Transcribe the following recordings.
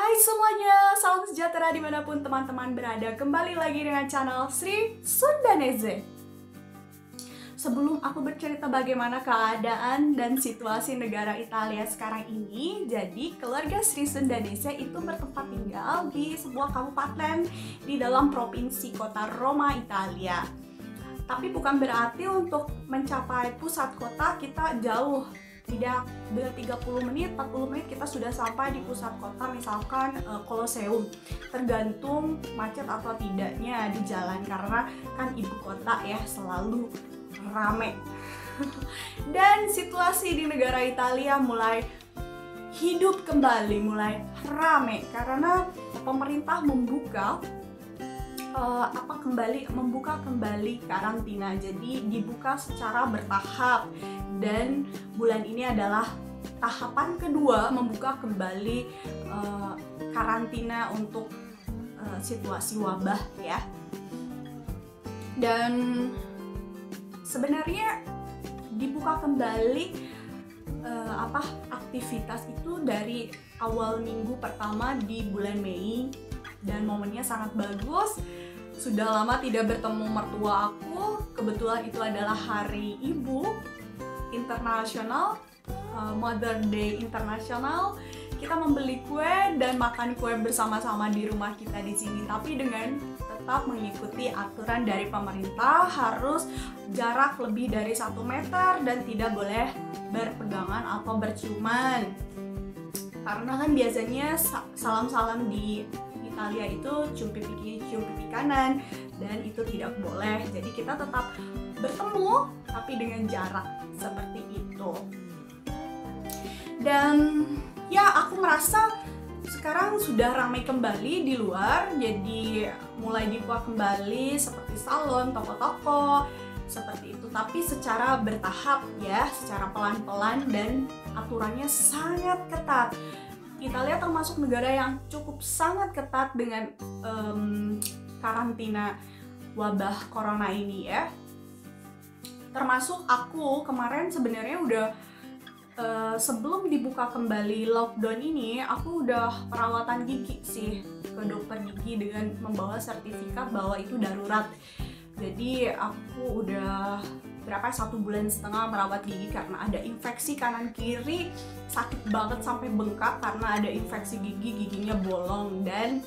Hai semuanya, salam sejahtera di mana pun teman-teman berada. Kembali lagi dengan channel Sri Sundanese. Sebelum aku bercerita bagaimana keadaan dan situasi negara Italia sekarang ini Jadi keluarga Sri Sundanese itu bertempat tinggal di sebuah kabupaten di dalam provinsi kota Roma, Italia. Tapi bukan berarti untuk mencapai pusat kota kita jauh tidak dengan 30 menit 40 menit kita sudah sampai di pusat kota misalkan uh, Colosseum tergantung macet atau tidaknya di jalan karena kan ibu kota ya selalu rame. Dan situasi di negara Italia mulai hidup kembali mulai rame karena pemerintah membuka uh, apa kembali membuka kembali karantina. Jadi dibuka secara bertahap. Dan bulan ini adalah tahapan kedua membuka kembali uh, karantina untuk uh, situasi wabah ya. Dan sebenarnya dibuka kembali uh, apa aktivitas itu dari awal minggu pertama di bulan Mei dan momennya sangat bagus. Sudah lama tidak bertemu mertua aku. Kebetulan itu adalah hari ibu internasional uh, Mother Day internasional. Kita membeli kue dan makan kue bersama-sama di rumah kita di sini. Tapi dengan tetap mengikuti aturan dari pemerintah harus jarak lebih dari satu meter dan tidak boleh berpegangan atau berciuman. Karena kan biasanya salam-salam di Italia itu cium pipi cium pipi kanan dan itu tidak boleh. Jadi kita tetap bertemu tapi dengan jarak seperti itu. Dan ya aku merasa sekarang sudah ramai kembali di luar. Jadi mulai dibuka kembali seperti salon toko-toko seperti itu. Tapi secara bertahap ya secara pelan-pelan dan aturannya sangat ketat Italia termasuk negara yang cukup sangat ketat dengan um, karantina wabah corona ini ya. Termasuk aku kemarin sebenarnya udah uh, sebelum dibuka kembali lockdown ini aku udah perawatan gigi sih ke dokter gigi dengan membawa sertifikat bahwa itu darurat jadi aku udah berapa satu bulan setengah merawat gigi karena ada infeksi kanan kiri sakit banget sampai bengkak karena ada infeksi gigi giginya bolong dan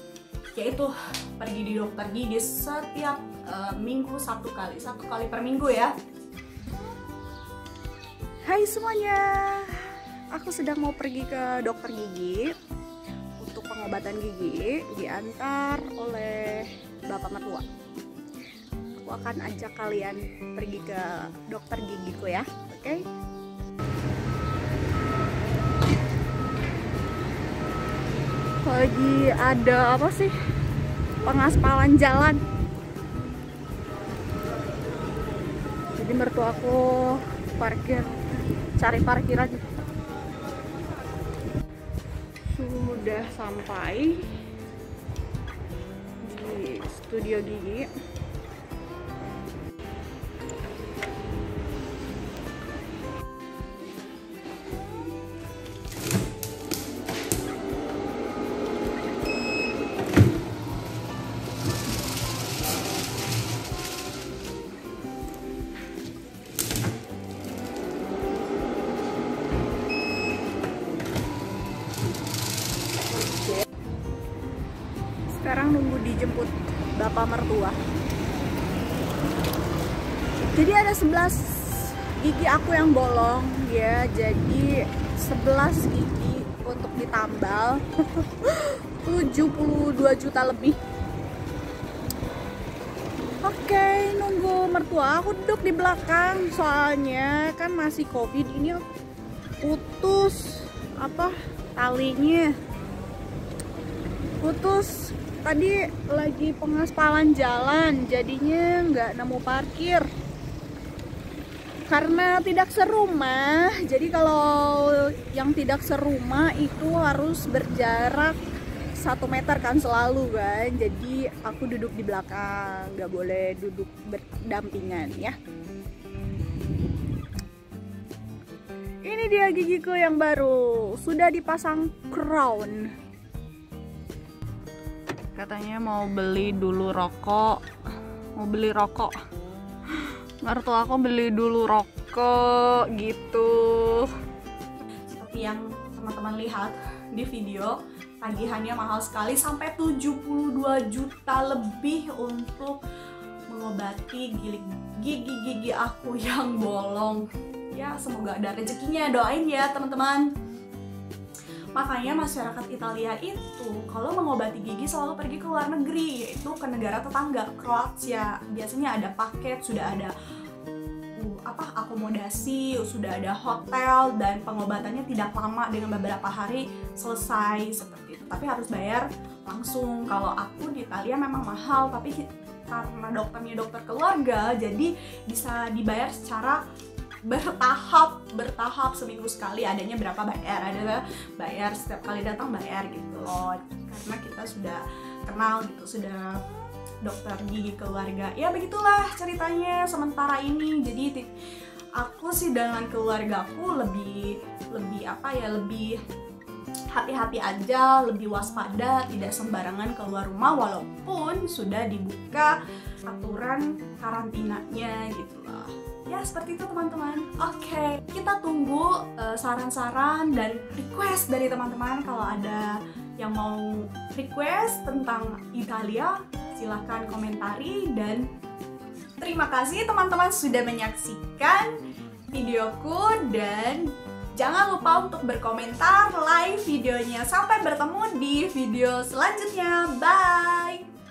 yaitu pergi di dokter gigi setiap uh, minggu satu kali satu kali per minggu ya Hai semuanya, aku sedang mau pergi ke dokter gigi untuk pengobatan gigi diantar oleh bapak mertua. Aku akan ajak kalian pergi ke dokter gigiku ya, oke? Okay? Lagi ada apa sih? Pengaspalan jalan. Jadi mertuaku parkir cari parkiran sudah sampai di studio gigi dijemput bapak mertua. Jadi ada 11 gigi aku yang bolong ya. Jadi 11 gigi untuk ditambal. 72 juta lebih. Oke, nunggu mertua aku duduk di belakang. Soalnya kan masih covid ini putus apa talinya putus. Tadi lagi pengaspalan jalan jadinya nggak nemu parkir. Karena tidak serumah jadi kalau yang tidak serumah itu harus berjarak satu meter kan selalu kan. Jadi aku duduk di belakang nggak boleh duduk berdampingan ya. Ini dia gigiku yang baru sudah dipasang crown katanya mau beli dulu rokok. Mau beli rokok. Mertua aku beli dulu rokok gitu. Seperti yang teman-teman lihat di video tagihannya mahal sekali sampai 72 juta lebih untuk mengobati gigi-gigi aku yang bolong. Ya semoga ada rezekinya. Doain ya teman-teman Makanya masyarakat Italia itu kalau mengobati gigi selalu pergi ke luar negeri, yaitu ke negara tetangga, Kroasia. Biasanya ada paket, sudah ada uh, apa akomodasi, sudah ada hotel dan pengobatannya tidak lama dengan beberapa hari selesai seperti itu. Tapi harus bayar langsung. Kalau aku di Italia memang mahal, tapi karena dokternya dokter keluarga, jadi bisa dibayar secara bertahap bertahap seminggu sekali adanya berapa bayar ada bayar setiap kali datang bayar gitu. Loh karena kita sudah kenal gitu sudah dokter gigi keluarga. Ya begitulah ceritanya sementara ini. Jadi aku sih dengan keluargaku lebih lebih apa ya lebih hati-hati aja, lebih waspada, tidak sembarangan keluar rumah walaupun sudah dibuka aturan karantinanya gitu loh. Ya seperti itu teman-teman. Oke okay, kita tunggu uh, saran-saran dan request dari teman-teman. Kalau ada yang mau request tentang Italia silahkan komentari dan terima kasih teman-teman sudah menyaksikan videoku dan jangan lupa untuk berkomentar like videonya. Sampai bertemu di video selanjutnya. Bye